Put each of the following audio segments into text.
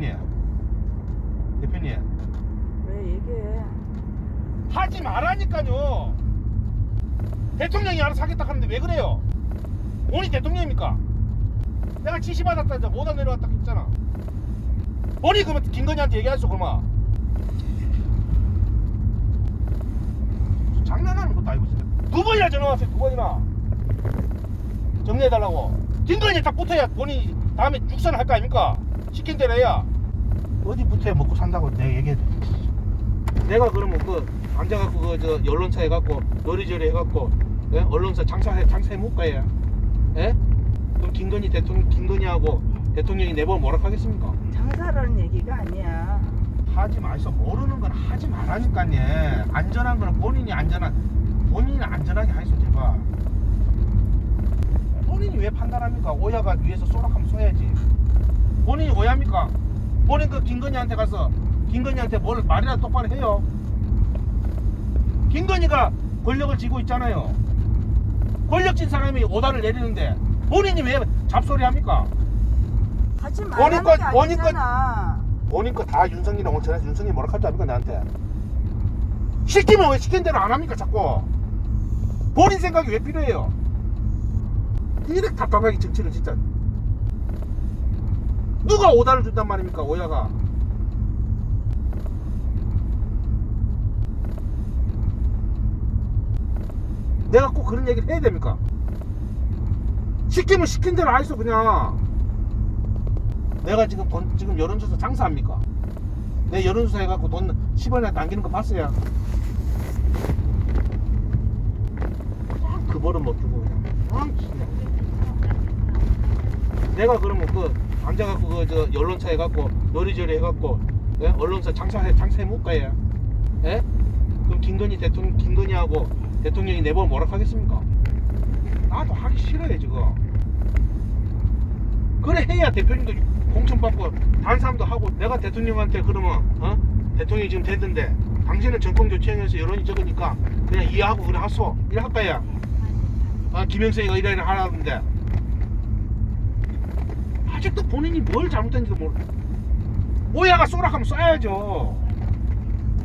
대표님 대표님 왜 얘기해? 하지 말라니까요. 대통령이 알아서 하겠다 하는데 왜 그래요? 본인 대통령입니까? 내가 지시 받았다 이제 못안 내려왔다 했잖아. 본인 그러면 김건희한테 얘기하죠 그러면. 장난하는 것도 아니고 진짜. 두 번이나 전화 왔어요 두 번이나. 정리해달라고. 김건희 딱 붙어야 본인이 다음에 육선을 할거 아닙니까 시킨 대로 해야 어디 붙어야 먹고 산다고 내가 얘기해 내가 그러면 그 앉아갖고 그 저 언론사 해갖고 요리조리 해갖고 예? 언론사 장사해 장사해 못 가 야 예? 그럼 김건희 대통령 김건희하고 대통령이 내보면 뭐라 하겠습니까? 장사라는 얘기가 아니야. 하지 마이소 모르는 건 하지 말라니까요 안전한 거는 본인이 안전한 본인이 안전하게 하이소 제발 본인이 왜 판단합니까? 오야가 위에서 쏘락하면 쏘야지. 본인이 오야입니까? 본인 그 김건희한테 가서 김건희한테 뭘 말이나 똑바로 해요? 김건희가 권력을 쥐고 있잖아요. 권력진 사람이 오다를 내리는데 본인이 왜 잡소리 합니까? 말라는 것- 게 아니잖아. 본인 거다 윤석이랑 오늘 전화해서 윤석이 뭐라 할줄 압니까 나한테? 시키면 왜 시킨 대로 안 합니까 자꾸? 본인 생각이 왜 필요해요 이렇게 답답하게 정치를 진짜 누가 오다를 준단 말입니까 오야가 내가 꼭 그런 얘기를 해야 됩니까 시키면 시킨 대로 하이소 그냥 내가 지금 돈 지금 여론조사 장사합니까? 내 여론조사 해갖고 돈 10원이나 남기는 거 봤어요. 그냥 그 벌은 못 주고 그냥. 그냥. 내가 그러면 그 앉아갖고 그 저 언론사 해갖고 요리조리 해갖고 예? 언론사 장사해 장사해 못 가요. 예? 그럼 김건희 대통령 김건희하고 대통령이 내보면 뭐라 하겠습니까? 나도 하기 싫어요 지금. 그래 해야 대표님도 공천 받고 다른 사람도 하고 내가 대통령한테 그러면 어? 대통령이 지금 됐는데 당신은 정권 교체해서 여론이 적으니까 그냥 이해하고 그래 하소 이래 할까야 아 김영석이가 이래 이래 하라는데 아직도 본인이 뭘 잘못했는지도 모르 오야가 쏘락하면 쏴야죠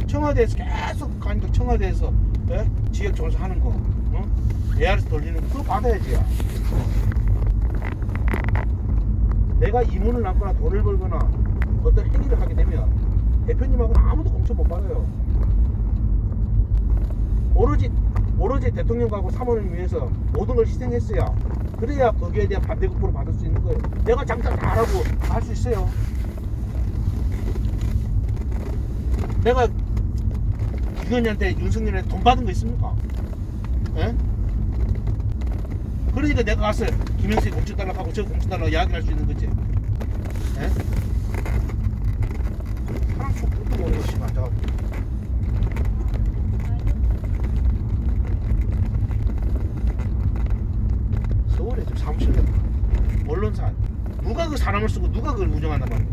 청와대에서 계속 가니까 청와대에서 예? 지역 조사하는 거 어? ARS 돌리는 거 그거 받아야지 내가 이문을 남거나 돈을 벌거나 어떤 행위를 하게 되면 대표님하고는 아무도 공천 못 받아요. 오로지 오로지 대통령하고 사모님 위해서 모든 걸 희생했어야 그래야 거기에 대한 반대급부를 받을 수 있는 거예요. 내가 장사 잘하고 할 수 있어요. 내가 김건희한테 윤석열한테 돈 받은 거 있습니까? 예? 그러니까 내가 가서 김영수에 공천 달라고 하고 저 공천 달라고 이야기할 수 있는 거지. 예? 사람 속도 모르는 것이 앉아. 서울에 지금 사무실에 언론사 누가 그 사람을 쓰고 누가 그걸 운영한단 말이야.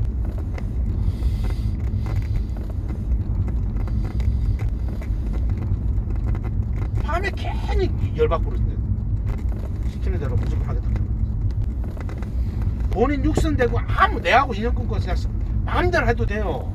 밤에 괜히 열받고 그러는데 시키는 대로 무조건 하겠다. 본인 육선 되고 아무 내하고 인연 끊고 그냥 마음대로 해도 돼요.